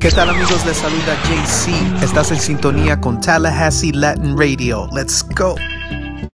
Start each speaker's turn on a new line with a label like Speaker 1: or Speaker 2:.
Speaker 1: ¿Qué tal amigos? Les saluda JC. Estás en sintonía con Tallahassee Latin Radio. Let's go.